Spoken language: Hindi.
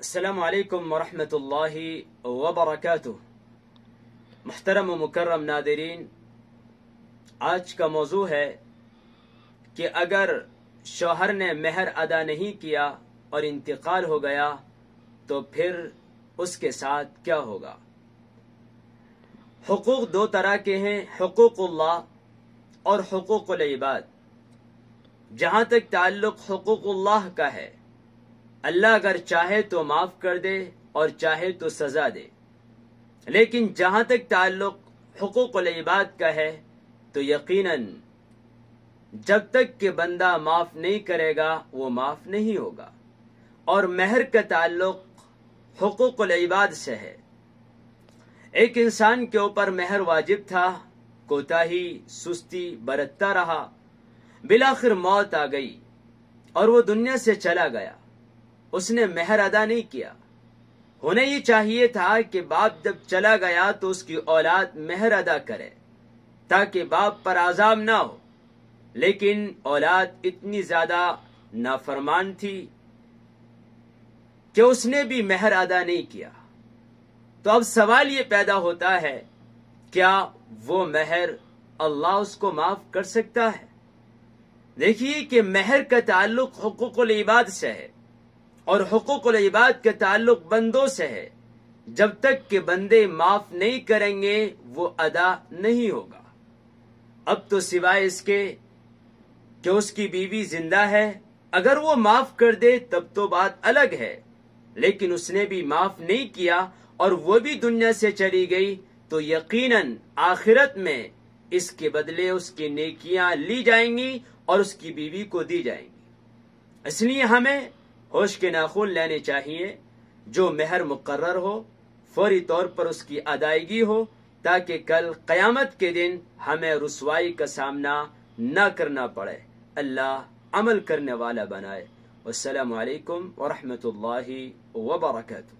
असलकम वरहमतुल्लाहि वबरकातुह मुहतरम मुकर्रम नादरीन आज का मौजू है कि अगर शोहर ने मेहर अदा नहीं किया और इंतकाल हो गया तो फिर उसके साथ क्या होगा हुकूक दो तरह के हैं हुकूकुल्लाह और हुकूकुल इबाद जहाँ तक ताल्लुक हुकूकुल्लाह का है अल्लाह अगर चाहे तो माफ़ कर दे और चाहे तो सजा दे। लेकिन जहाँ तक ताल्लुक हुकूकुल इबाद का है तो यकीनन जब तक कि बंदा माफ़ नहीं करेगा, वो माफ़ नहीं होगा। और मेहर का ताल्लुक हुकूकुल इबाद से है। एक इंसान के ऊपर मेहर वाजिब था कोताही सुस्ती बरतता रहा, बिलाखिर मौत आ गई और वो दुनिया से चला गया। उसने मेहर अदा नहीं किया। होने ये चाहिए था कि बाप जब चला गया तो उसकी औलाद मेहर अदा करे, ताकि बाप पर आजाम ना हो। लेकिन औलाद इतनी ज़्यादा नाफरमान थी कि उसने भी मेहर अदा नहीं किया। तो अब सवाल ये पैदा होता है, क्या वो मेहर अल्लाह उसको माफ़ कर सकता है? देखिए कि मेहर का ताल्लुक हकूकुल इबाद से है। और हकूकुल इबाद का ताल्लुक बंदों से है। जब तक कि बंदे माफ़ नहीं करेंगे, वो अदा नहीं होगा। अब तो सिवाय इसके कि उसकी बीवी ज़िंदा है। अगर वो माफ़ कर दे, तब तो बात अलग है। लेकिन उसने भी माफ़ नहीं किया और वो भी दुनिया से चली गई तो यकीनन आखिरत में इसके बदले उसकी नेकियाँ ली जाएँगी और उसकी बीवी को दी जाएँगी। इसलिए हमें होश के नाखून लेने चाहिए, जो मेहर मुकर्र हो, फौरी तौर पर उसकी अदायगी हो, ताकि कल कयामत के दिन हमें रसवाई का सामना न करना पड़े। अल्लाह अमल करने वाला बनाए। वालेकुम वरहमतुल्लाहि वबरकातुहू